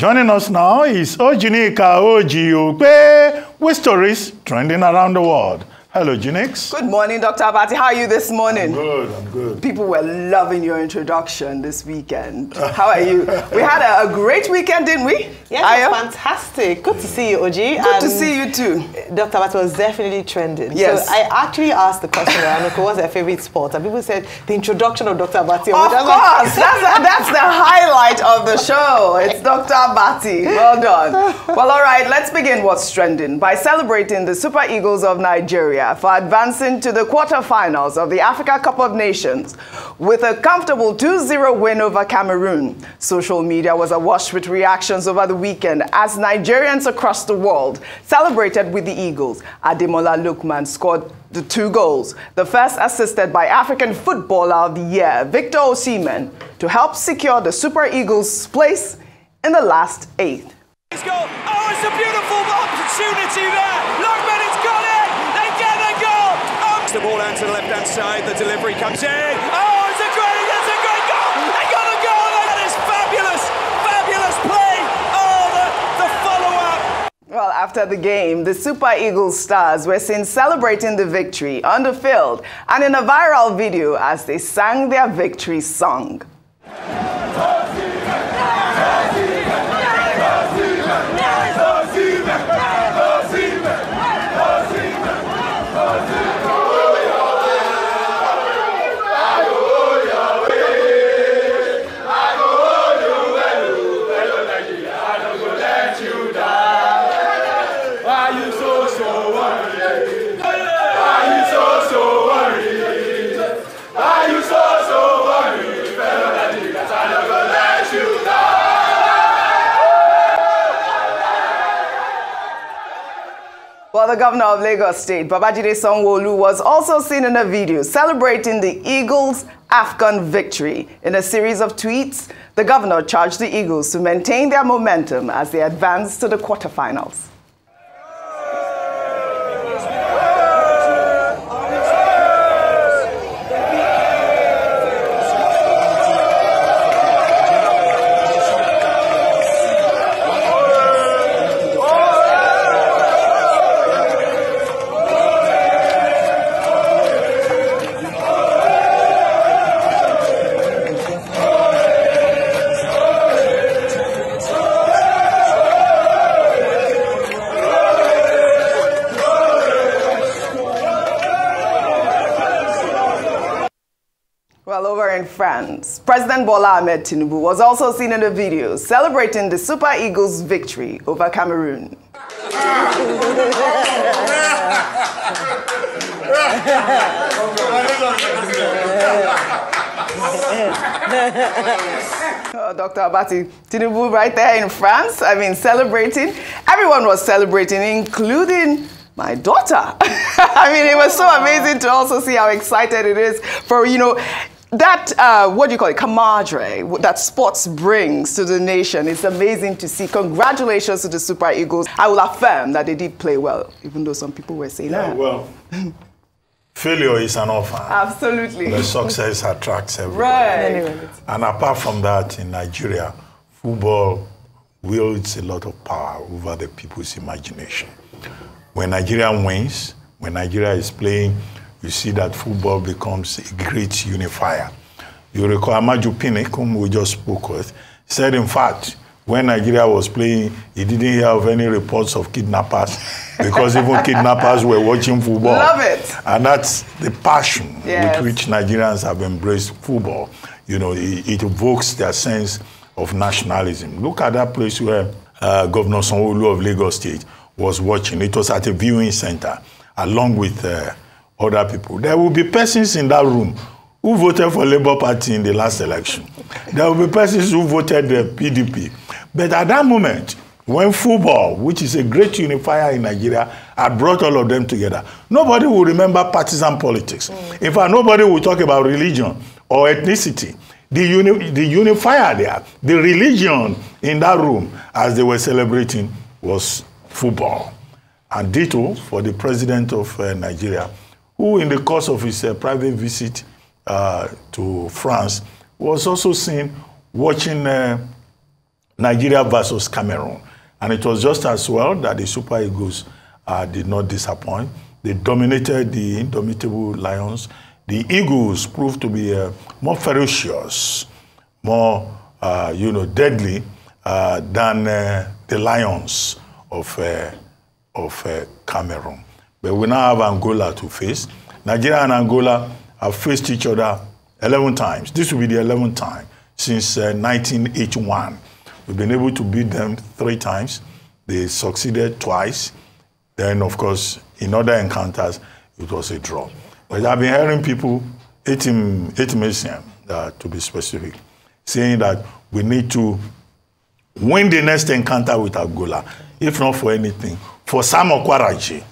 Joining us now is Ojinika Ojiope with stories trending around the world. Hello, Jinix. Good morning, Dr. Abati. How are you this morning? I'm good, I'm good. People were loving your introduction this weekend. How are you? we had a, a, great weekend, didn't we? Yes, it was fantastic. Good to see you, Oji. Good and to see you too. Dr. Abati was definitely trending. Yes. So I actually asked the question, Anoko, what's their favorite sport? And people said the introduction of Dr. Abati. Of course, that's, a, that's the highlight of the show. It's Dr. Abati. Well done. Well, all right, let's begin what's trending by celebrating the Super Eagles of Nigeria for advancing to the quarterfinals of the Africa Cup of Nations with a comfortable 2-0 win over Cameroon. Social media was awash with reactions over the weekend as Nigerians across the world celebrated with the Eagles. Ademola Lookman scored the two goals, the first assisted by African Footballer of the Year, Victor Osimhen, to help secure the Super Eagles' place in the last eight. Oh, it's a beautiful opportunity there. Lookman, it's got it. They get the goal. To the left-hand side. The delivery comes in. Oh, it's a great, it's a great goal. They got a goal. That is fabulous, fabulous play. Oh, the, the follow-up. Well, after the game, the Super Eagles stars were seen celebrating the victory on the field and in a viral video as they sang their victory song. Well, the governor of Lagos State, Babajide Sanwo-Olu, was also seen in a video celebrating the Eagles' AFCON victory. In a series of tweets, the governor charged the Eagles to maintain their momentum as they advance to the quarterfinals. France, President Bola Ahmed Tinubu was also seen in the video celebrating the Super Eagles' victory over Cameroon. oh, Dr. Abati, Tinubu right there in France, I mean, celebrating. Everyone was celebrating, including my daughter. I mean, it was so amazing to also see how excited it is for, you know, that, uh, what do you call it, camaraderie that sports brings to the nation. It's amazing to see. Congratulations to the Super Eagles. I will affirm that they did play well, even though some people were saying yeah, that. Well, failure is an offer. Absolutely. The success attracts everyone. Right. And apart from that, in Nigeria, football wields a lot of power over the people's imagination. When Nigeria wins, when Nigeria is playing, you see that football becomes a great unifier. You recall Amaju Pinnick, whom we just spoke with, said, in fact, when Nigeria was playing, he didn't hear of any reports of kidnappers because even kidnappers were watching football. Love it. And that's the passion Yes. with which Nigerians have embraced football. You know, it, it evokes their sense of nationalism. Look at that place where uh, Governor Sanwo-Olu of Lagos State was watching. It was at a viewing center along with uh, other people. There will be persons in that room who voted for Labour Party in the last election. There will be persons who voted the PDP. But at that moment, when football, which is a great unifier in Nigeria, had brought all of them together, nobody will remember partisan politics. Mm. In fact, nobody will talk about religion or ethnicity. The, uni the unifier there, the religion in that room as they were celebrating was football. And ditto for the president of uh, Nigeria, who in the course of his uh, private visit uh, to France was also seen watching uh, Nigeria versus Cameroon. And it was just as well that the Super Eagles uh, did not disappoint. They dominated the indomitable Lions. The Eagles proved to be uh, more ferocious, more, uh, you know, deadly uh, than uh, the Lions of, uh, of uh, Cameroon. But we now have Angola to face. Nigeria and Angola have faced each other 11 times. This will be the 11th time since uh, 1981. We've been able to beat them three times. They succeeded twice. Then, of course, in other encounters, it was a draw. But I've been hearing people, Etim, Etimesian, uh, to be specific, saying that we need to win the next encounter with Angola, if not for anything, for Sam Okwaraji,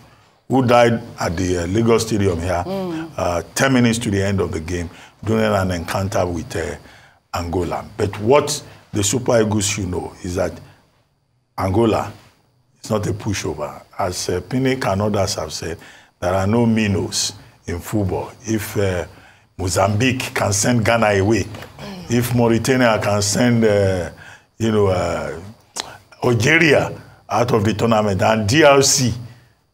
who died at the uh, Lagos Stadium here, uh, 10 minutes to the end of the game, during an encounter with uh, Angola. But what the Super Eagles should know is that Angola is not a pushover. As uh, Pinnick and others have said, there are no minnows in football. If uh, Mozambique can send Ghana away, if Mauritania can send, uh, you know, uh, Algeria out of the tournament, and DRC,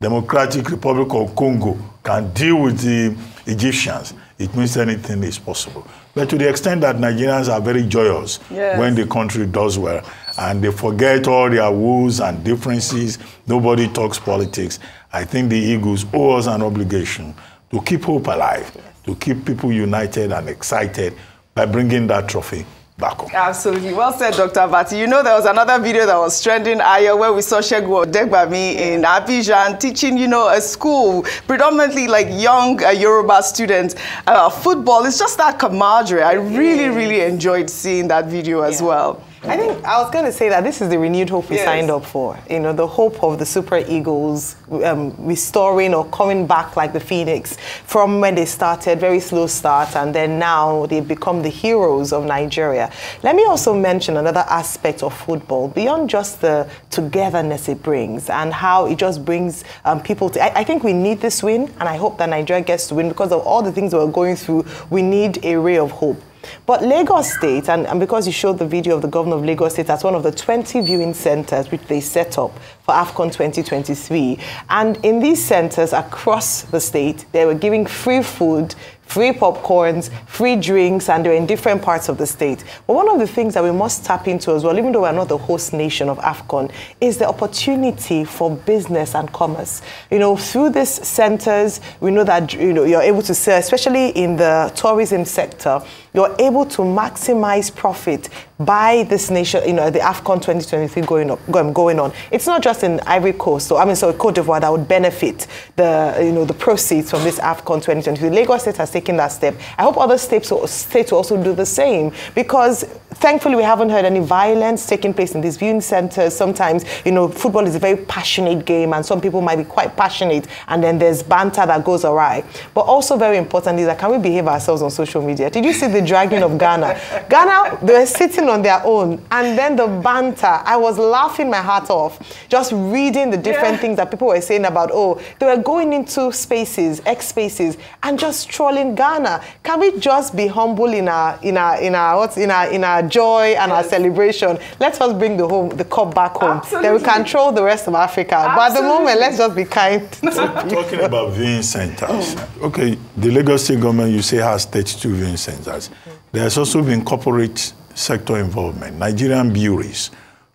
Democratic Republic of Congo, can deal with the Egyptians, it means anything is possible. But to the extent that Nigerians are very joyous Yes. when the country does well and they forget all their woes and differences, nobody talks politics. I think the Eagles owe us an obligation to keep hope alive, to keep people united and excited by bringing that trophy back home. Absolutely. Well said, Dr. Abati. You know, there was another video that was trending earlier where we saw Segun Odegbami in Abidjan teaching, you know, a school, predominantly like young uh, Yoruba students, uh, football. It's just that camaraderie. I really, really enjoyed seeing that video as Yeah. well. I think I was going to say that this is the renewed hope we Yes. signed up for. You know, the hope of the Super Eagles um, restoring or coming back like the Phoenix from when they started, very slow start, and then now they've become the heroes of Nigeria. Let me also mention another aspect of football beyond just the togetherness it brings and how it just brings um, people to. I, I think we need this win, and I hope that Nigeria gets to win because of all the things we're going through. We need a ray of hope. But Lagos State, and, and because you showed the video of the governor of Lagos State as one of the 20 viewing centers which they set up for AFCON 2023, and in these centers across the state, they were giving free food, free popcorns, free drinks, and they're in different parts of the state. But one of the things that we must tap into as well, even though we're not the host nation of AFCON, is the opportunity for business and commerce. You know, through these centers, we know that you know you're able to sell, especially in the tourism sector, you're able to maximize profit by this nation, you know, the AFCON 2023 going, up, going, going on. It's not just in Ivory Coast, so I mean, so Cote d'Ivoire that would benefit the, you know, the proceeds from this AFCON 2023. Lagos State has taken that step. I hope other states, will- states will also do the same because thankfully we haven't heard any violence taking place in these viewing centers. Sometimes, you know, football is a very passionate game and some people might be quite passionate and then there's banter that goes awry. But also very important is that can we behave ourselves on social media? Did you see the dragging of Ghana? Ghana, they were sitting on their own and then the banter. I was laughing my heart off just reading the different Yeah. things that people were saying about, oh, they were going into spaces, X spaces, and just trolling Ghana. Can we just be humble in our in our in our what's in our in our joy and our celebration? Let us bring the home the cup back home. Then we Absolutely. can troll the rest of Africa. But at the moment, let's just be kind. to Talking about viewing centers. Uh, okay, the Lagos State government, you say, has 32 viewing centers. Mm-hmm. There's also been corporate sector involvement. Nigerian breweries,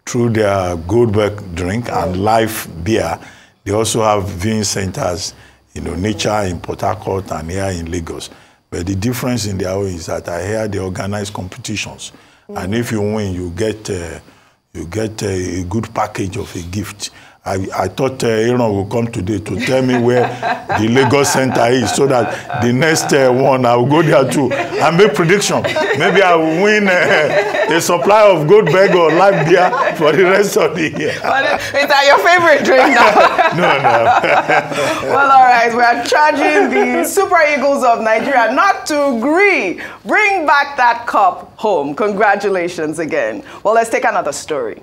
through their Goldberg drink and Life beer, they also have viewing centers, you know, nature in Port Harcourt and here in Lagos. But the difference in their own is that I hear they organize competitions. And if you win, you get, uh, you get a, a good package of a gift. I, I thought uh, Aaron would come today to tell me where the Lagos Center is so that the next uh, one I will go there too and make prediction. Maybe I will win uh, a supply of Goldberg or live beer for the rest of the year. But is that your favorite drink now? No, no. well, all right, we are charging the Super Eagles of Nigeria not to agree. Bring back that cup home. Congratulations again. Well, let's take another story.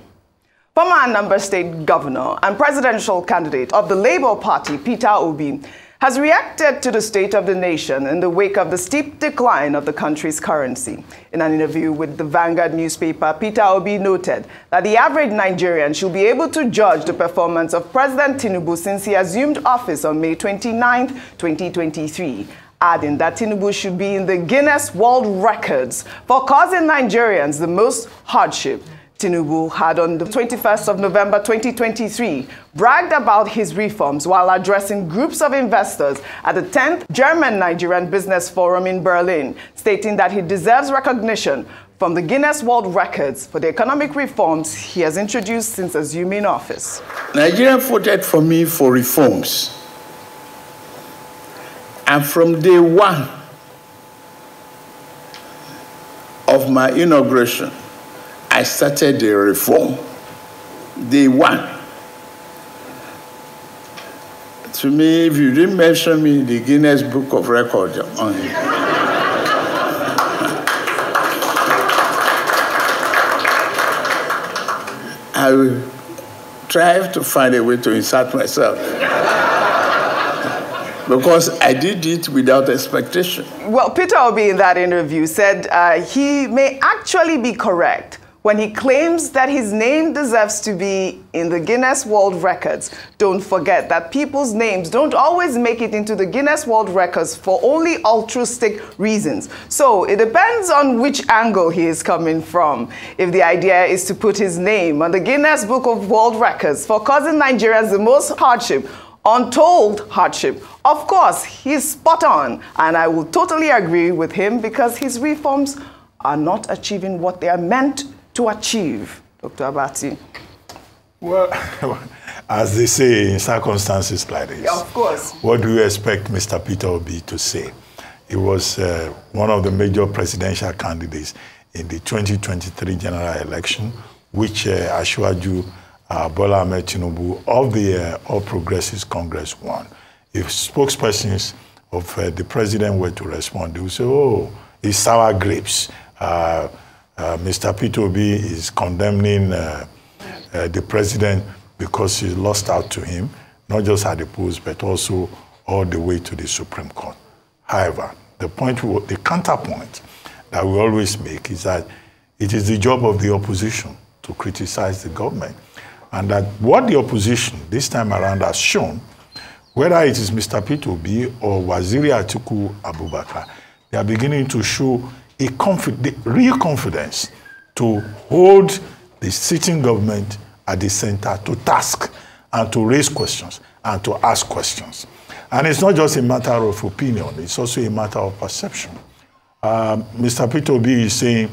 Former Anambra State Governor and presidential candidate of the Labour Party, Peter Obi, has reacted to the state of the nation in the wake of the steep decline of the country's currency. In an interview with the Vanguard newspaper, Peter Obi noted that the average Nigerian should be able to judge the performance of President Tinubu since he assumed office on May 29, 2023 adding that Tinubu should be in the Guinness World Records for causing Nigerians the most hardship Tinubu had on the 21st of November 2023 bragged about his reforms while addressing groups of investors at the 10th German Nigerian Business Forum in Berlin, stating that he deserves recognition from the Guinness World Records for the economic reforms he has introduced since assuming office. Nigeria voted for me for reforms. And from day one of my inauguration, I started the reform. Day one. To me, if you didn't mention me in the Guinness Book of Records on I will try to find a way to insert myself. because I did it without expectation. Well, Peter Obi in that interview said uh, he may actually be correct when he claims that his name deserves to be in the Guinness World Records. Don't forget that people's names don't always make it into the Guinness World Records for only altruistic reasons. So it depends on which angle he is coming from. If the idea is to put his name on the Guinness Book of World Records for causing Nigerians the most hardship, untold hardship. Of course, he's spot on, and I will totally agree with him because his reforms are not achieving what they are meant to achieve, Dr. Abati? Well, as they say in circumstances like this, of course. What do you expect Mr. Peter Obi to say? He was uh, one of the major presidential candidates in the 2023 general election, which uh, Asiwaju uh, Bola Ahmed Tinubu of the uh, All Progressives Congress won. If spokespersons of uh, the president were to respond, they would say, oh, it's sour grapes. Uh, uh, Mr. Peter Obi is condemning uh, uh, the president because he lost out to him, not just at the polls, but also all the way to the Supreme Court. However, the point, the counterpoint that we always make is that it is the job of the opposition to criticize the government. And that what the opposition this time around has shown, whether it is Mr. Peter Obi or Waziri Atiku Abubakar, they are beginning to show a confid- real confidence to hold the sitting government at the center to task and to raise questions and to ask questions. And it's not just a matter of opinion, it's also a matter of perception. Uh, Mr. Peter Obi is saying,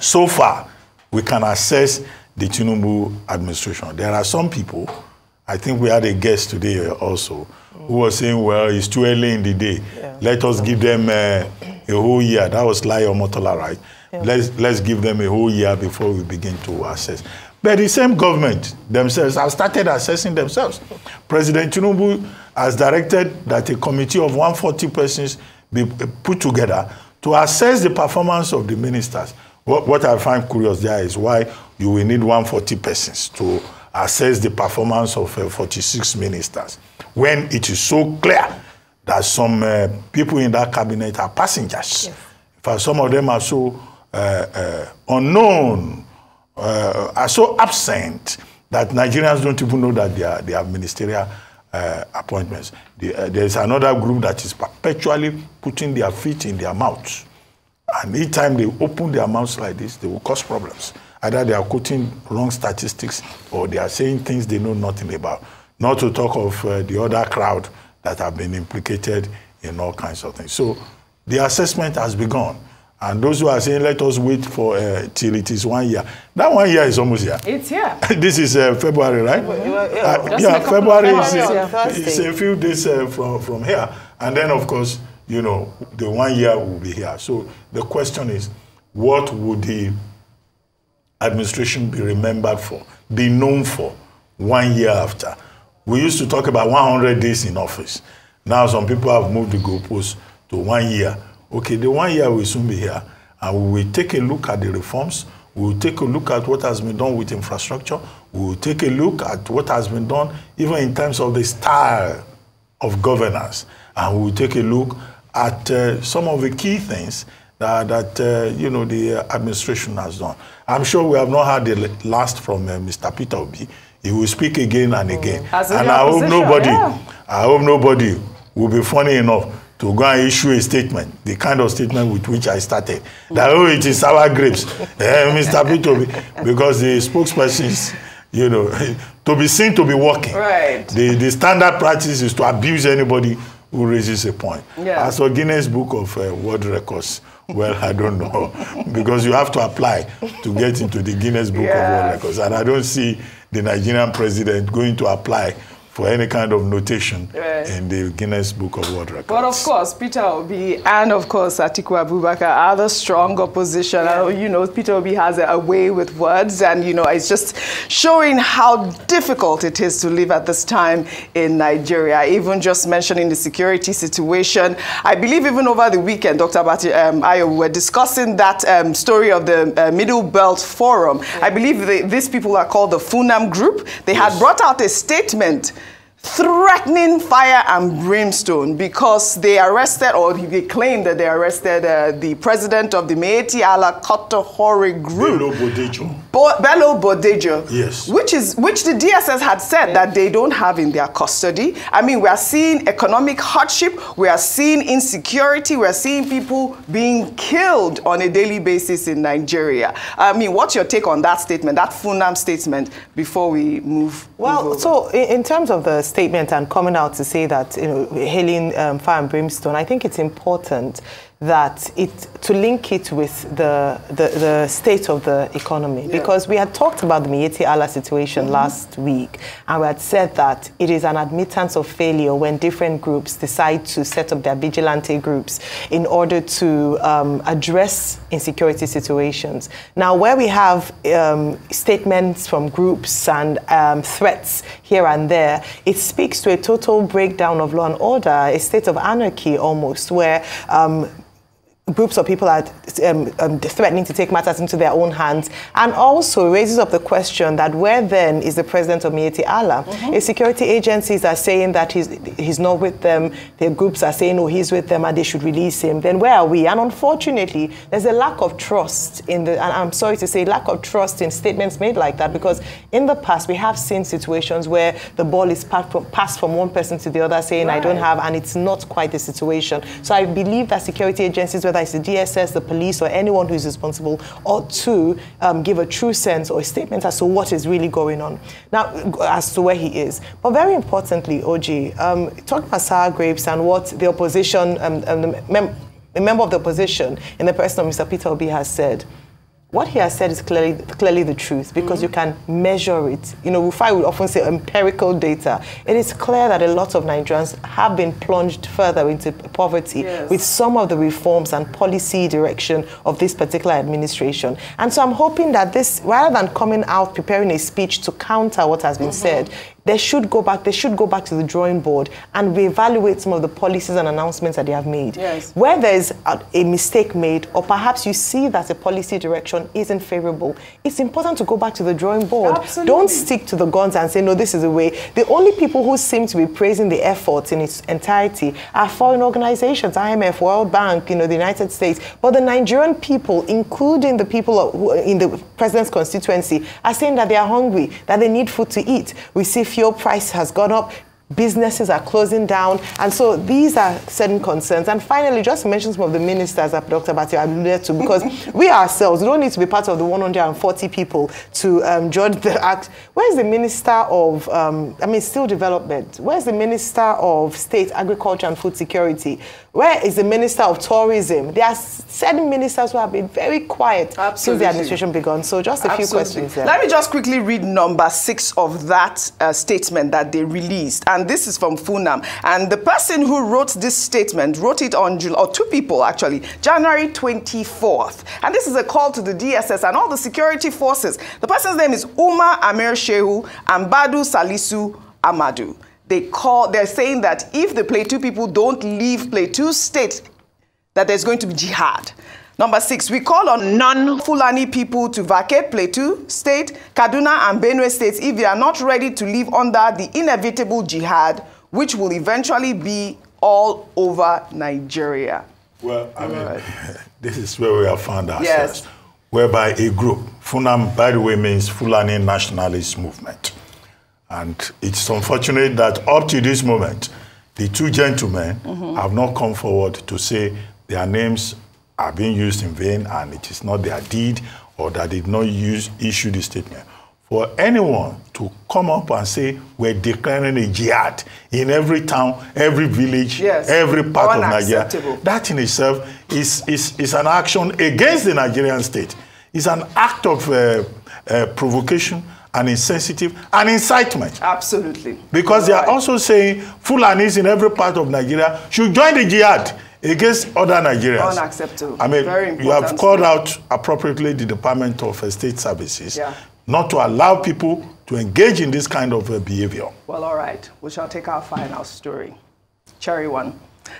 so far, we can assess the Tinubu administration. There are some people, I think we had a guest today also, who was saying, well, it's too early in the day. Yeah. Let us give them uh, a whole year. That was Layo Motola, right? Yeah. Let's, let's give them a whole year before we begin to assess. But the same government themselves have started assessing themselves. President Tinubu has directed that a committee of 140 persons be put together to assess the performance of the ministers. What, what I find curious there is why you will need 140 persons to assess the performance of uh, 46 ministers when it is so clear that some uh, people in that cabinet are passengers. Yes. In fact, some of them are so uh, uh unknown, uh, are so absent that Nigerians don't even know that they are, they are ministerial uh, appointments. The, there's another group that is perpetually putting their feet in their mouths. And each time they open their mouths like this, they will cause problems. Either they are quoting wrong statistics or they are saying things they know nothing about. Not to talk of uh, the other crowd that have been implicated in all kinds of things. So the assessment has begun. And those who are saying, let us wait for uh, till it is one year. That one year is almost here. It's here. this is uh, February, right? Yeah, uh, yeah February is, uh, is a few days uh, from, from here. And then, of course, you know, the one year will be here. So the question is, what would the administration be remembered for, be known for one year after? We used to talk about 100 days in office. Now some people have moved the goalposts to one year. Okay, the one year will soon be here, and we will take a look at the reforms. We will take a look at what has been done with infrastructure. We will take a look at what has been done, even in terms of the style of governance, and we'll take a look at uh, some of the key things that, that uh, you know the uh, administration has done. I'm sure we have not had the last from uh, Mr. Peter Obi. He will speak again and again, As in and I hope nobody, yeah. I hope nobody will be funny enough to go and issue a statement, the kind of statement with which I started, that oh, it is sour grapes, eh, Mr. Peter Obi, because the spokespersons, you know, to be seen to be working. Right. The, the standard practice is to abuse anybody who raises a point. Yeah. As for Guinness Book of uh, World Records, well, I don't know, because you have to apply to get into the Guinness Book Yeah. of World Records, and I don't see the Nigerian president going to apply for any kind of notation Right. in the Guinness Book of World Records. But of course, Peter Obi and of course Atiku Abubakar are the strong opposition. And, you know, Peter Obi has a, a way with words, and you know, it's just showing how difficult it is to live at this time in Nigeria. Even just mentioning the security situation, I believe even over the weekend, Dr. Bati um, Ayo, we were discussing that um, story of the uh, Middle Belt Forum. I believe they, these people are called the Funam Group. They had brought out a statement threatening fire and brimstone because they arrested or they claim that they arrested uh, the president of the Miyetti Allah Hori group. Bo- Bello Bodejo, Yes. which is which the DSS had said that they don't have in their custody. I mean, we are seeing economic hardship, we are seeing insecurity, we are seeing people being killed on a daily basis in Nigeria. I mean, what's your take on that statement, that Funam statement, before we move? move Well, over? so in, in terms of the statement and coming out to say that, you know, hailing um, fire and brimstone, I think it's important that it to link it with the the, the state of the economy. Because we had talked about the Miyetti Allah situation last week and we had said that it is an admittance of failure when different groups decide to set up their vigilante groups in order to um, address insecurity situations. Now, where we have um, statements from groups and um, threats here and there, it speaks to a total breakdown of law and order, a state of anarchy almost, where um, groups of people are um, um, threatening to take matters into their own hands, and also raises up the question that where then is the president of Miyetti Allah? If security agencies are saying that he's, he's not with them, their groups are saying, oh, he's with them and they should release him, then where are we? And unfortunately, there's a lack of trust in the, and I'm sorry to say, lack of trust in statements made like that, because in the past, we have seen situations where the ball is passed from, passed from one person to the other saying, I don't have, and it's not quite the situation. So I believe that security agencies, whether it's the DSS, the police, or anyone who is responsible, ought to um, give a true sense or a statement as to what is really going on. Now, as to where he is. But very importantly, OG, um, talking about sour grapes and what the opposition, um, um, the mem- member of the opposition in the person of Mr. Peter Obi has said, what he has said is clearly, clearly the truth because you can measure it. You know, we find we often say empirical data. It is clear that a lot of Nigerians have been plunged further into poverty Yes. with some of the reforms and policy direction of this particular administration. And so I'm hoping that this, rather than coming out preparing a speech to counter what has been Mm-hmm. said, they should go back. They should go back to the drawing board and reevaluate some of the policies and announcements that they have made. Yes. Where there's a, a mistake made, or perhaps you see that a policy direction isn't favorable, it's important to go back to the drawing board. Absolutely. Don't stick to the guns and say, no, this is the way. The only people who seem to be praising the efforts in its entirety are foreign organizations, IMF, World Bank, you know, the United States. But the Nigerian people, including the people who- in the president's constituency, are saying that they are hungry, that they need food to eat. We see fuel price has gone up. Businesses are closing down, and so these are certain concerns. And finally, just to mention some of the ministers that Dr. Bati alluded to, because we ourselves we don't need to be part of the 140 people to um, judge the act. Where's the minister of, um, I mean, steel development? Where's the minister of state agriculture and food security? Where is the minister of tourism? There are certain ministers who have been very quiet since the administration began. So just a few questions there. Let me just quickly read number six of that uh, statement that they released. And this is from Funam. And the person who wrote this statement wrote it on July, or two people actually, January 24th. And this is a call to the DSS and all the security forces. The person's name is Uma Amir Shehu and Badu Salisu Amadu. They call, they're saying that if the Plateau people don't leave Plateau State, that there's going to be jihad. Number six, we call on non-Fulani people to vacate Plateau State, Kaduna and Benue States if they are not ready to live under the inevitable jihad which will eventually be all over Nigeria. Well, I mean, Right. this is where we have found ourselves. Yes. Whereby a group, Funam, by the way, means Fulani Nationalist Movement. And it's unfortunate that up to this moment, the two gentlemen Mm-hmm. have not come forward to say their names are being used in vain and it is not their deed or that they did not use, issue the statement. For anyone to come up and say we're declaring a jihad in every town, every village, Yes. every part of Nigeria, that in itself is, is, is an action against the Nigerian state. It's an act of uh, uh, provocation and insensitive and incitement. Absolutely. Because they are Right. also saying Fulanis in every part of Nigeria should join the jihad against other Nigerians. Unacceptable. I mean, Very you have important called out appropriately the Department of State Services Yeah. not to allow people to engage in this kind of uh, behavior. Well, all right. We shall take our final story. Cherry one.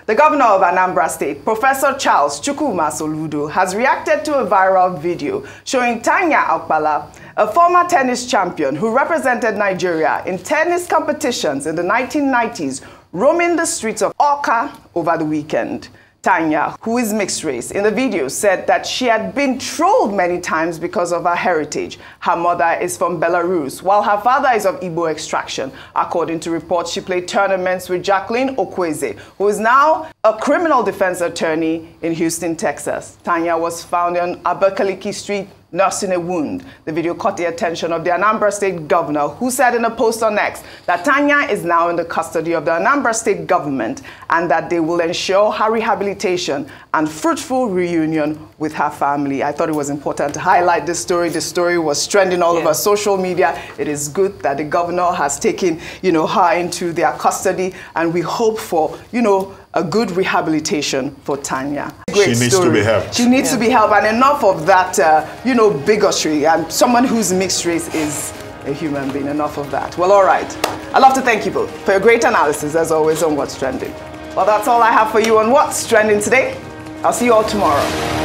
The governor of Anambra State, Professor Charles Chukwuma Soludo, has reacted to a viral video showing Tanya Okpala, a former tennis champion who represented Nigeria in tennis competitions in the 1990s, roaming the streets of Awka over the weekend. Tanya, who is mixed race, in the video said that she had been trolled many times because of her heritage. Her mother is from Belarus, while her father is of Igbo extraction. According to reports, she played tournaments with Jacqueline Okweze, who is now a criminal defense attorney in Houston, Texas. Tanya was found on Abakaliki Street nursing a wound. The video caught the attention of the Anambra State governor, who said in a post on X that Tanya is now in the custody of the Anambra State government and that they will ensure her rehabilitation and fruitful reunion with her family. I thought it was important to highlight this story. The story was trending all Yeah. over social media. It is good that the governor has taken, you know, her into their custody, and we hope for, you know, a good rehabilitation for Tanya. Great She needs to be helped. She needs to be helped, and enough of that, uh, you know, bigotry. And someone who's mixed race is a human being. Enough of that. Well, all right. I'd love to thank you both for your great analysis, as always, on What's Trending. Well, that's all I have for you on What's Trending today. I'll see you all tomorrow.